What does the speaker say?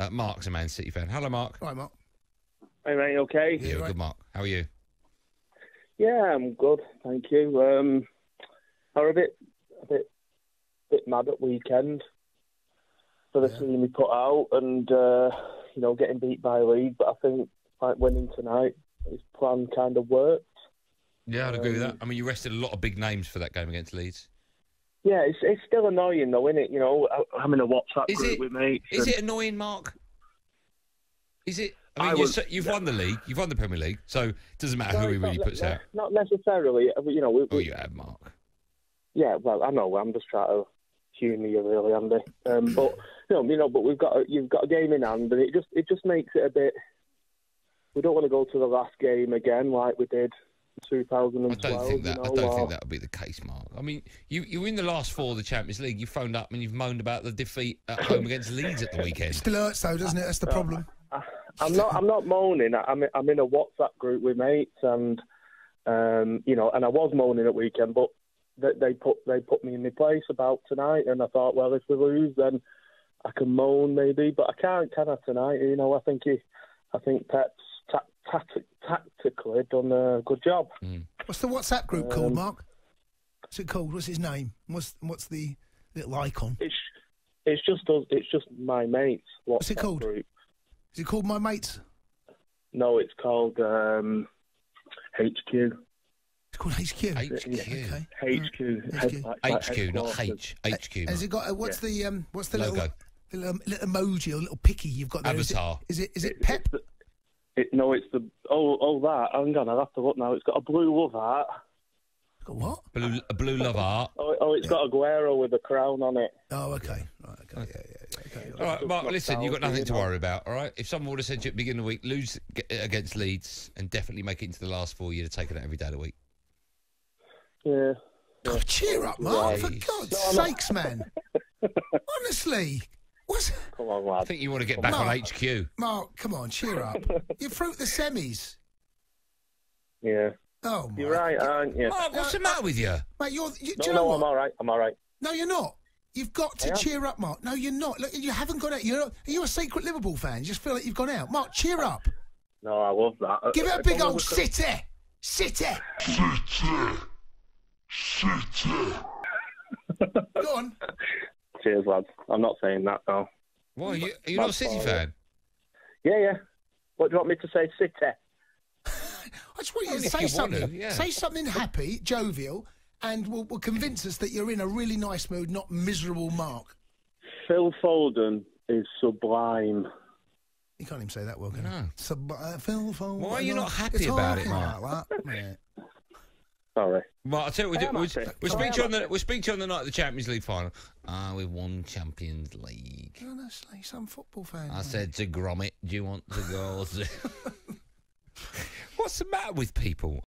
Uh, Mark's a Man City fan. Hello, Mark. Hi, Mark. Hey mate, okay? Yeah, right. good, Mark. How are you? Yeah, I'm good, thank you. Um, I was a bit, a bit, bit mad at weekend for the team we put out, and uh, you know, getting beat by Leeds. But I think like winning tonight, his plan kind of worked. Yeah, I'd agree with that. I mean, you rested a lot of big names for that game against Leeds. Yeah, it's it's still annoying though, isn't it? You know, I- I'm in a WhatsApp Is group it- with mates. Is and- it annoying, Mark? Is it? I mean, I you was- you've won the league, you've won the Premier League, so it doesn't matter No, who he really puts ne- out. Not necessarily. You know, we, Oh, you have, Mark. Yeah, well, I know. I'm just trying to humour you, really, Andy. Um, but you know, you know, but we've got a, you've got a game in hand, and it just it just makes it a bit. We don't want to go to the last game again like we did in I don't think that. You I don't or- think that would be the case, Mark. I mean, you you in the last four of the Champions League. You phoned up and you've moaned about the defeat at home against Leeds at the weekend. Still hurts though, doesn't it? That's the problem. I'm not. I'm not moaning. I'm. I'm in a WhatsApp group with mates, and um, you know, and I was moaning at weekend, but they, they put they put me in my place about tonight, and I thought, well, if we lose, then I can moan maybe, but I can't, can I tonight? You know, I think he, I think Pep's ta- tacti- tactically done a good job. What's the WhatsApp group called, Um, Mark? What's it called? What's his name? What's what's the little icon? It's it's just us. It's just my mates. WhatsApp What's it called? Group. Is it called My Mates? No, it's called um, HQ. It's called HQ. HQ. Okay. HQ. Head- like- like HQ, not. H. HQ. Has it got? Uh, what's the um? What's the Logo. little, the little, little emoji or little picky you've got there? Is it- Avatar. Is it? Is it It- Pep? it's the- It, no, it's the oh oh that. Hang on, I'll have to look now. It's got a blue love heart. Got what? Blue, a blue love art. Oh, oh it's got Aguero with a crown on it. Oh, okay. Right. Okay. Yeah. Yeah. yeah okay. All right, Mark. Listen, you've got nothing to worry about. All right. If someone would have said to you at the beginning of the week, lose against Leeds and definitely make it into the last four, you'd have taken it every day of the week. Yeah. God, cheer up, Mark! For God's No, sakes, man. Honestly, what's Come on, I think you want to get back Mark. on HQ. Mark? Come on, cheer up. You're through the semis. Yeah. Oh, my. You're right, aren't you? Mark, what's the matter with you? mate. You're. You, No, do you know no, what? I'm all right. I'm all right. No, you're not. You've got to cheer up, Mark. No, you're not. Look, you haven't gone out. You're not, are you a secret Liverpool fan? You just feel like you've gone out. Mark, cheer up. No, I love that. Uh, Give it a If big I old was- city. City. Go on. Cheers, lads. I'm not saying that though. Why are you? Are you not a City fine. fan? Yeah, yeah. What do you want me to say? City. I just want you Only to if say you want something. to, yeah. Say something happy, jovial, and will will convince us that you're in a really nice mood, not miserable, Mark. Phil Foden is sublime. You can't even say that well, can you? No. Sub- uh, Phil Foden. Why are you not happy It's about it, talking Mark? like that, mate. Sorry. Well, I'll tell you what we'll do. We'll, we'll speak to you on the we'll speak to you on the night of the Champions League final. Ah, we won Champions League. Honestly, some football fan. I mate. said to Gromit, "Do you want to go?" What's the matter with people?